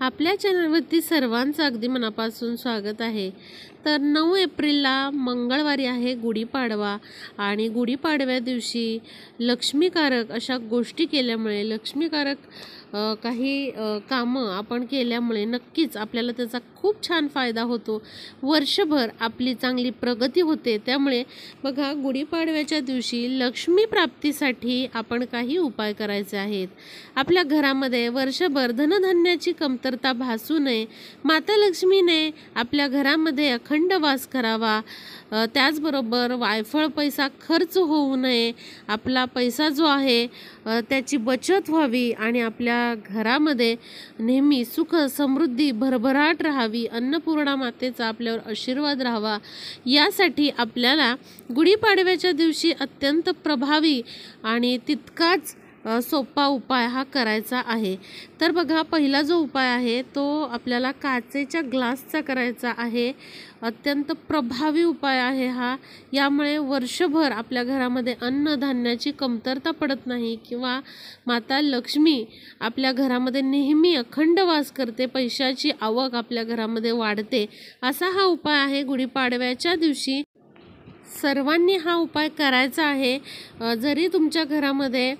आपल्या चॅनलवरती सर्वांचं अगदी मनापासून स्वागत आहे. तर नऊ एप्रिलला मंगळवारी आहे गुढीपाडवा आणि गुढीपाडव्या दिवशी लक्ष्मीकारक अशा गोष्टी केल्यामुळे लक्ष्मीकारक काही कामं आपण केल्यामुळे नक्कीच आपल्याला त्याचा खूप छान फायदा होतो. वर्षभर आपली चांगली प्रगती होते. त्यामुळे बघा गुढीपाडव्याच्या दिवशी लक्ष्मी प्राप्तीसाठी आपण काही उपाय करायचे आहेत. आपल्या घरामध्ये वर्षभर धनधान्याची कमतरता भासू नये. माता लक्ष्मीने आपल्या घरामध्ये अखंड वास करावा. त्याचबरोबर वायफळ पैसा खर्च होऊ नये. आपला पैसा जो आहे त्याची बचत व्हावी आणि आपल्या घरामध्ये नेहमी सुख समृद्धी भरभराट राहावी अन्नपूर्णा मातेचा आपल्यावर आशीर्वाद राहावा. यासाठी आपल्याला गुढीपाडव्याच्या दिवशी अत्यंत प्रभावी आणि तितकाच सोपा उपाय हा करायचा आहे. तर बघा पहिला जो उपाय आहे तो आपल्याला काचेच्या ग्लासचा करायचा आहे. अत्यंत प्रभावी उपाय आहे हा. यामुळे वर्षभर आपल्या घरामध्ये अन्नधान्याची कमतरता पडत नाही किंवा माता लक्ष्मी आपल्या घरामध्ये नेहमी अखंड वास करते पैशाची आवक आपल्या घरामध्ये वाढते. असा हा उपाय आहे गुढीपाडव्याच्या दिवशी. सर्वांनी हा उपाय करायचा आहे. जरी तुमच्या घरामध्ये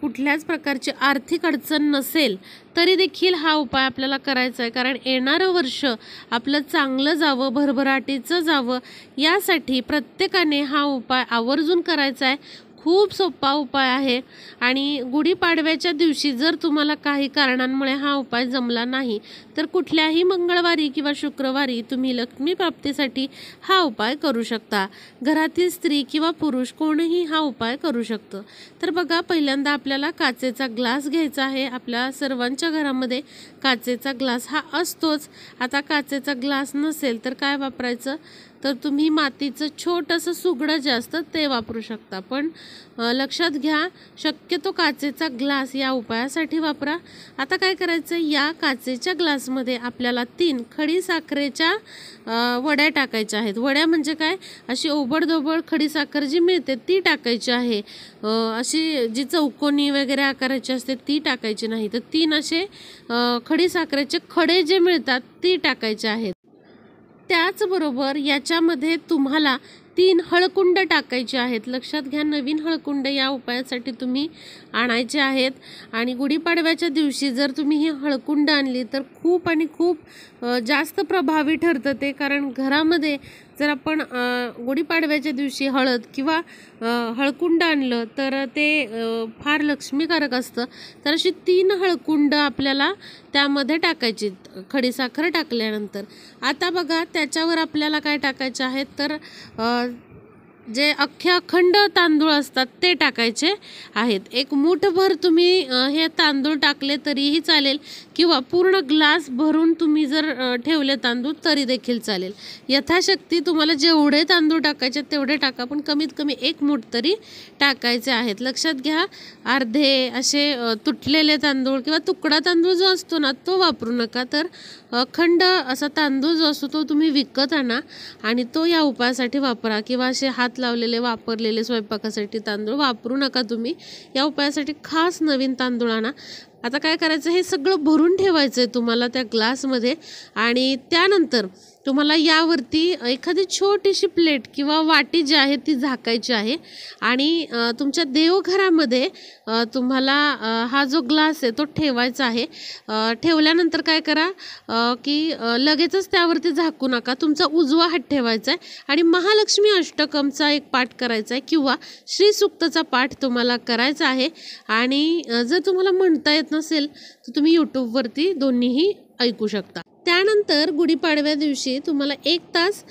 कुठल्याच प्रकारची आर्थिक अडचण नसेल तरी देखील हा उपाय आपल्याला करायचा आहे. कारण येणारं वर्ष आपलं चांगलं जावं भरभराटीचं जावं यासाठी प्रत्येकाने हा उपाय आवर्जून करायचा आहे. खूप सोपा उपाय आहे. आणि गुढीपाडव्याच्या दिवशी जर तुम्हाला काही कारणांमुळे हा उपाय जमला नाही तर कुठल्याही मंगळवारी किंवा शुक्रवारी तुम्ही लक्ष्मी प्राप्तीसाठी हा उपाय करू शकता. घरातील स्त्री किंवा पुरुष कोणीही हा उपाय करू शकतं. तर बघा पहिल्यांदा आपल्याला काचेचा ग्लास घ्यायचा आहे. आपल्या सर्वांच्या घरामध्ये काचेचा ग्लास हा असतोच. आता काचेचा ग्लास नसेल तर काय वापरायचं? तर तुम्ही मातीचं छोटंसं सुगडं जे असतं ते वापरू शकता. पण लक्षात घ्या शक्यतो काचेचा ग्लास या उपायासाठी वापरा. आता काय करायचं या काचेच्या ग्लासमध्ये आपल्याला तीन खडी साखरेच्या वड्या टाकायच्या आहेत. वड्या म्हणजे काय? अशी ओबडधोबड खडी साखर जी मिळते ती टाकायची आहे. अशी जी चौकोनी वगैरे आकाराची असते ती टाकायची नाही. तर तीन असे खडी साखरेचे खडे जे मिळतात ती टाकायचे आहेत. त्याचबरोबर याच्यामध्ये तुम्हाला तीन हळकुंड टाकायचे आहेत. लक्षात घ्या नवीन हळकुंड या उपायासाठी तुम्ही आणायचे आहेत. आणि गुढीपाडव्याच्या दिवशी जर तुम्ही ही हळकुंड आणली तर खूप आणि खूप जास्त प्रभावी ठरतं ते. कारण घरामध्ये जर आपण गुढीपाडव्याच्या दिवशी हळद किंवा हळकुंड आणलं तर ते फार लक्ष्मीकारक असतं. तर अशी तीन हळकुंड आपल्याला त्यामध्ये टाकायची खडीसाखर टाकल्यानंतर. आता बघा त्याच्यावर आपल्याला काय टाकायचे आहेत तर जे अख्खे अखंड तांदूळ असतात ते टाकायचे आहेत. एक मूठभर तुम्ही हे तांदूळ टाकले तरीही चालेल किंवा पूर्ण ग्लास भरून तुम्ही जर ठेवले तांदूळ तरी देखील चालेल. यथाशक्ती तुम्हाला जेवढे तांदूळ टाकायचे तेवढे टाका पण कमीत कमी एक मूठ तरी टाकायचे आहेत. लक्षात घ्या अर्धे असे तुटलेले तांदूळ किंवा तुकडा तांदूळ जो असतो ना तो वापरू नका. तर अखंड असा तांदूळ जो असतो तो तुम्ही विकत आणा आणि तो या उपायासाठी वापरा किंवा असे हात लावलेले वापरलेले स्वयंपाकासाठी तांदूळ वापरू नका तुम्ही. या उपायासाठी खास नवीन तांदूळ आणा. आता काय करायचं? हे सगळं भरून ठेवायचं आहे तुम्हाला त्या ग्लासमध्ये आणि त्यानंतर तुम्हाला यावरती एखादी छोटीशी प्लेट किंवा वाटी जी आहे ती झाकायची आहे. आणि तुमच्या देवघरामध्ये तुम्हाला हा जो ग्लास आहे तो ठेवायचा आहे. ठेवल्यानंतर काय करा की लगेचच त्यावरती झाकू नका. तुमचा उजवा हात ठेवायचा आहे आणि महालक्ष्मी अष्टकमचा एक पाठ करायचा आहे किंवा श्रीसुक्तचा पाठ तुम्हाला करायचा आहे. आणि जर तुम्हाला म्हणता येत नसेल तर तुम्ही यूट्यूबवरती दोन्हीही ऐकू शकता. त्यानंतर गुढीपाडव्या दिवशी तुम्हाला एक तास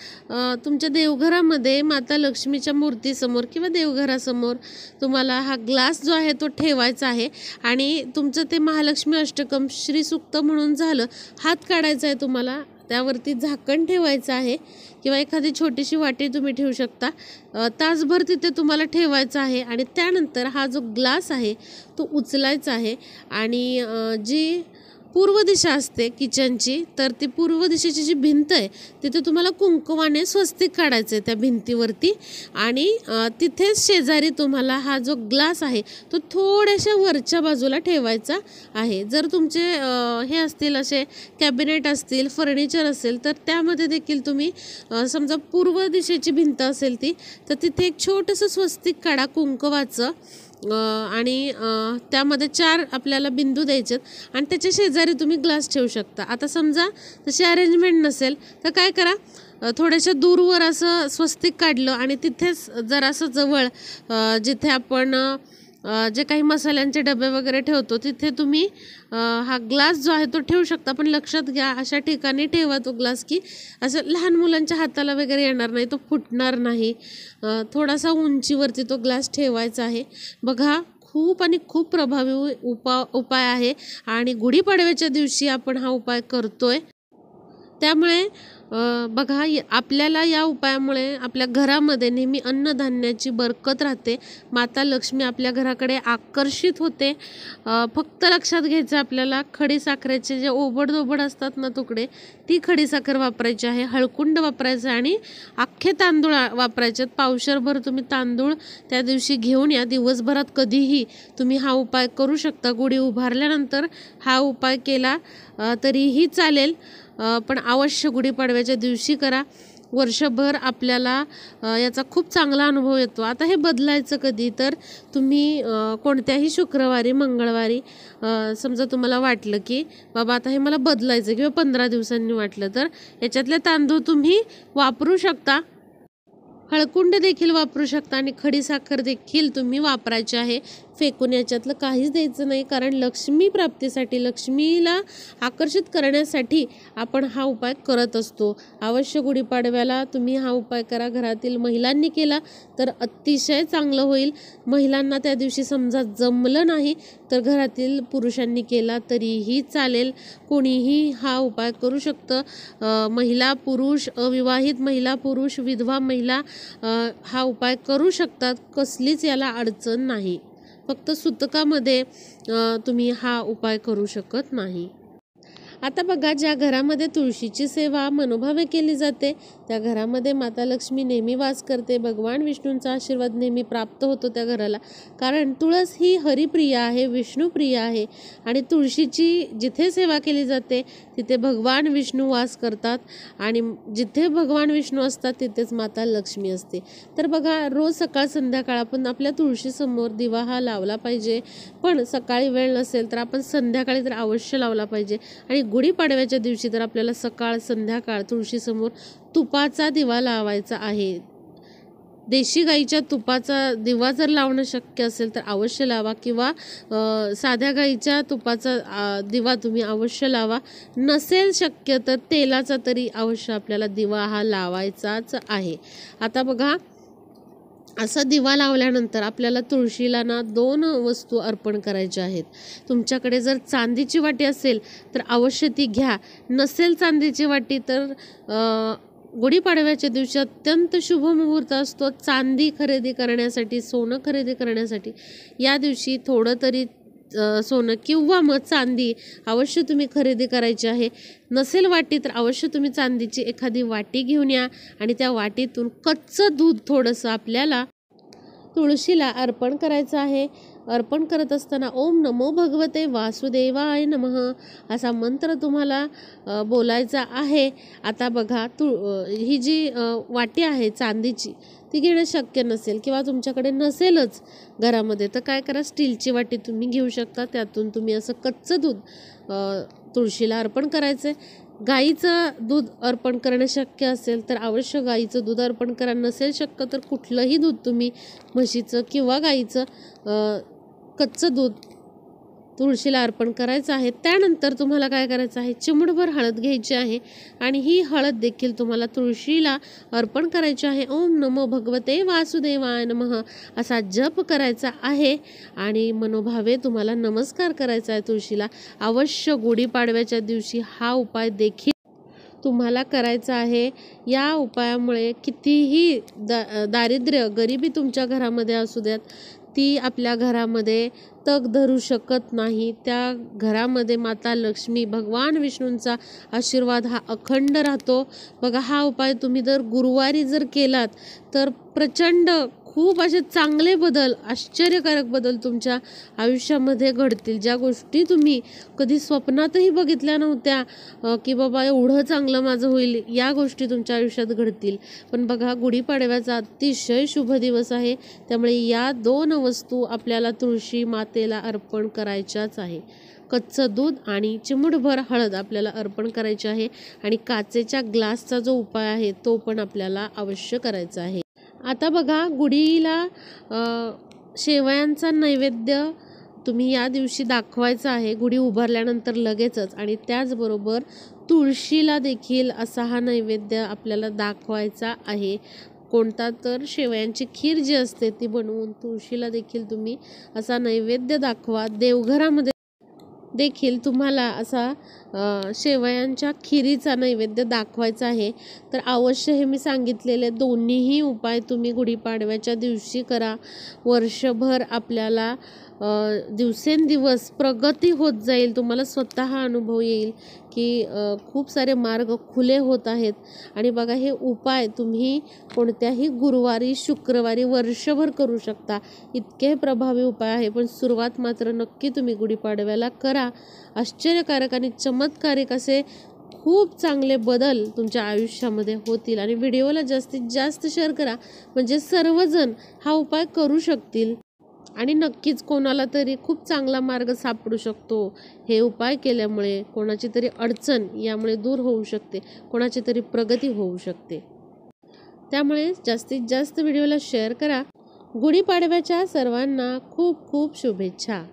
तुमच्या देवघरामध्ये माता लक्ष्मीच्या मूर्तीसमोर किंवा देवघरासमोर तुम्हाला हा ग्लास जो आहे तो ठेवायचा आहे आणि तुमचं ते महालक्ष्मी अष्टकम श्रीसुक्त म्हणून झालं हात काढायचा आहे तुम्हाला त्यावरती झाकण ठेवायचं आहे किंवा एखादी छोटीशी वाटी तुम्ही ठेवू शकता. तासभर तिथे तुम्हाला ठेवायचं आहे आणि त्यानंतर हा जो ग्लास आहे तो उचलायचा आहे आणि जी पूर्व दिशा असते किचनची तर ती पूर्व दिशेची जी भिंत आहे तिथे तुम्हाला कुंकवाने स्वस्तिक काढायचं आहे त्या भिंतीवरती. आणि तिथेच शेजारी तुम्हाला हा जो ग्लास आहे तो थोड्याशा वरच्या बाजूला ठेवायचा आहे. जर तुमचे हे असतील असे कॅबिनेट असतील फर्निचर असेल तर त्यामध्ये देखील तुम्ही समजा पूर्व दिशेची भिंत असेल ती तर तिथे एक छोटंसं स्वस्तिक काढा कुंकवाचं. आणि त्यामध्ये चार आपल्याला बिंदू द्यायचे आणि त्याच्या शेजारी तुम्ही ग्लास ठेवू शकता. आता समजा तशी अरेंजमेंट नसेल तर काय करा? थोड्याशा दूरवर असं स्वस्तिक काढलं आणि तिथेच जरासं जवळ जिथे आपण जे काही मसाल्यांचे डबे वगैरे ठेवतो तिथे तुम्ही हा ग्लास जो आहे तो ठेवू शकता. पण लक्षात घ्या अशा ठिकाणी ठेवा तो ग्लास की असं लहान मुलांच्या हाताला वगैरे येणार नाही तो फुटणार नाही. थोडासा उंचीवरती तो ग्लास ठेवायचा आहे. बघा खूप आणि खूप प्रभावी उपा उपाय आहे. आणि गुढीपाडव्याच्या दिवशी आपण हा उपाय करतोय. त्यामुळे बघा आपल्याला या उपायामुळे आपल्या घरामध्ये नेहमी अन्नधान्याची बरकत राहते. माता लक्ष्मी आपल्या घराकडे आकर्षित होते. फक्त लक्षात घ्यायचं आपल्याला खडी साखरेचे जे ओबडधोबड असतात ना तुकडे ती खडी साखर वापरायची आहे हळकुंड वापरायचं आहे आणि अख्खे तांदूळ वापरायचे आहेत. पावशरभर तुम्ही तांदूळ त्या दिवशी घेऊन या. दिवसभरात कधीही तुम्ही हा उपाय करू शकता. गुढी उभारल्यानंतर हा उपाय केला तरीही चालेल. पण अवश्य गुढीपाडव्याच्या दिवशी करा. वर्षभर आपल्याला याचा खूप चांगला अनुभव येतो. आता हे बदलायचं कधी? तर तुम्ही कोणत्याही शुक्रवारी मंगळवारी समजा तुम्हाला वाटलं की बाबा आता हे मला बदलायचं किंवा पंधरा दिवसांनी वाटलं तर याच्यातले तांदूळ तुम्ही वापरू शकता. हळकुंड देखील वापरू शकता आणि खडी साखर देखील तुम्ही वापरायची आहे. फेकून याच्यातलं काहीच द्यायचं नाही. कारण लक्ष्मी प्राप्तीसाठी लक्ष्मीला आकर्षित करण्यासाठी आपण हा उपाय करत असतो. अवश्य गुढीपाडव्याला तुम्ही हा उपाय करा. घरातील महिलांनी केला तर अतिशय चांगलं होईल. महिलांना त्या दिवशी समजा जमलं नाही तर घरातील पुरुषांनी केला तरीही चालेल. कोणीही हा उपाय करू शकतं. महिला पुरुष अविवाहित महिला पुरुष विधवा महिला हा उपाय करू शकतात. कसलीच याला अडचण नाही. फक्त सुतकामध्ये तुम्ही हा उपाय करू शकत नाही. आता बघा ज्या घरामध्ये तुळशीची सेवा मनोभावे केली जाते त्या घरामध्ये माता लक्ष्मी नेहमी वास करते भगवान विष्णूंचा आशीर्वाद नेहमी प्राप्त होतो त्या घराला. कारण तुळस ही हरिप्रिय आहे विष्णुप्रिय आहे आणि तुळशीची जिथे सेवा केली जाते तिथे भगवान विष्णू वास करतात आणि जिथे भगवान विष्णू असतात तिथेच माता लक्ष्मी असते. तर बघा रोज सकाळ संध्याकाळ आपण आपल्या तुळशीसमोर दिवा हा लावला पाहिजे. पण सकाळी वेळ नसेल तर आपण संध्याकाळी तर अवश्य लावला पाहिजे. आणि गुढीपाडव्याच्या दिवशी तर आपल्याला सकाळ संध्याकाळ तुळशीसमोर तुपाचा दिवा लावायचा आहे. देशी गाईच्या तुपाचा दिवा जर लावणं शक्य असेल तर अवश्य लावा किंवा साध्या गाईच्या तुपाचा दिवा तुम्ही अवश्य लावा. नसेल शक्य तर तेलाचा तरी अवश्य आपल्याला दिवा हा लावायचाच आहे. आता बघा असा दिवा लावल्यानंतर आपल्याला तुळशीला ना दोन वस्तू अर्पण करायच्या आहेत. तुमच्याकडे जर चांदीची वाटी असेल तर अवश्य ती घ्या. नसेल चांदीची वाटी तर गुढीपाडव्याच्या दिवशी अत्यंत शुभ मुहूर्त असतो. चांदी खरेदी करण्यासाठी सोनं खरेदी करण्यासाठी या दिवशी थोडं तरी सोनं किंवा मग चांदी अवश्य तुम्ही खरेदी करायची आहे. नसेल वाटी तर अवश्य तुम्ही चांदीची एखादी वाटी घेऊन या आणि त्या वाटीतून कच्चं दूध थोडंसं आपल्याला तुळशीला अर्पण करायचं आहे. अर्पण करत असताना ओम नमो भगवते वासुदेवाय नमः असा मंत्र तुम्हाला बोलायचा आहे. आता बघा तु ही जी वाटी आहे चांदीची ती घेणं शक्य नसेल किंवा तुमच्याकडे नसेलच घरामध्ये तर काय करा स्टीलची वाटी तुम्ही घेऊ शकता. त्यातून तुम्ही असं कच्चं दूध तुळशीला अर्पण करायचं आहे गाईचं दूध अर्पण करणं शक्य असेल तर अवश्य गाईचं दूध अर्पण करा. नसेल शक्य तर कुठलंही दूध तुम्ही म्हशीचं किंवा गाईचं कच्चं दूध तुळशीला अर्पण करायचं आहे. त्यानंतर तुम्हाला काय करायचं आहे? चिमडभर हळद घ्यायची आहे आणि ही हळद देखील तुम्हाला तुळशीला अर्पण करायची आहे. ओम नमो भगवते वासुदेवाय नमः. असा जप करायचा आहे आणि मनोभावे तुम्हाला नमस्कार करायचा आहे तुळशीला. अवश्य गुढीपाडव्याच्या दिवशी हा उपाय देखील तुम्हाला करायचा आहे. या उपायामुळे कितीही दा दारिद्र्य गरिबी तुमच्या घरामध्ये असू द्यात ती आपल्या घरामध्ये तग धरू शकत नाही. त्या घरामध्ये माता लक्ष्मी भगवान विष्णूंचा आशीर्वाद हा अखंड राहतो. बघा हा उपाय तुम्ही जर गुरुवारी जर केलात तर प्रचंड खूप असे चांगले बदल आश्चर्यकारक बदल तुमच्या आयुष्यामध्ये घडतील. ज्या गोष्टी तुम्ही कधी स्वप्नातही बघितल्या नव्हत्या की बाबा एवढं चांगलं माझं होईल या गोष्टी तुमच्या आयुष्यात घडतील. पण बघा गुढीपाडव्याचा अतिशय शुभ दिवस आहे. त्यामुळे या दोन वस्तू आपल्याला तुळशी मातेला अर्पण करायच्याच आहे. कच्चं दूध आणि चिमूटभर हळद आपल्याला अर्पण करायची आहे. आणि काचेच्या ग्लासचा जो उपाय आहे तो पण आपल्याला अवश्य करायचा आहे. आता बघा गुढीला शेवयांचा नैवेद्य तुम्ही या दिवशी दाखवायचा आहे. गुढी उभारल्यानंतर लगेचच आणि त्याचबरोबर तुळशीला देखील असा हा नैवेद्य आपल्याला दाखवायचा आहे. कोणता तर शेवयांची खीर जी असते ती बनवून तुळशीला देखील तुम्ही असा नैवेद्य दाखवा. देवघरामध्ये देखील तुम्हाला असा शेवयांच्या खिरीचा नैवेद्य दाखवायचा आहे. तर अवश्य हे मी सांगितलेले दोन्हीही उपाय तुम्ही गुढीपाडव्याच्या दिवशी करा. वर्षभर आपल्याला दिवसेंदिवस प्रगती होत जाईल तुम्हाला स्वतः अनुभव येईल. की खूप सारे मार्ग खुले होत आहेत. आणि बघा हे उपाय तुम्ही कोणत्याही गुरुवारी शुक्रवारी वर्षभर करू शकता. इतके प्रभावी उपाय आहे पण सुरुवात मात्र नक्की तुम्ही गुढीपाडव्याला करा. आश्चर्यकारक आणि चमत्कारिक असे खूप चांगले बदल तुमच्या आयुष्यामध्ये होतील. आणि व्हिडिओला जास्तीत जास्त शेअर करा. म्हणजे सर्वजण हा उपाय करू शकतील. आणि नक्कीच कोणाला तरी खूप चांगला मार्ग सापडू शकतो हे उपाय केल्यामुळे. कोणाची तरी अडचण यामुळे दूर होऊ शकते कोणाची तरी प्रगती होऊ शकते. त्यामुळे जास्तीत जास्त व्हिडिओला शेअर करा. गुढीपाडव्याच्या सर्वांना खूप खूप शुभेच्छा.